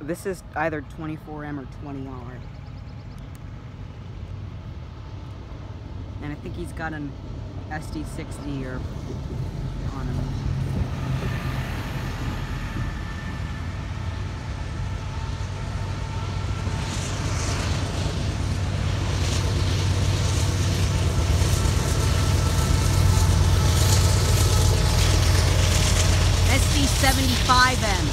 This is either 24M or 20R, And I think he's got an SD60 or on him. SD75M.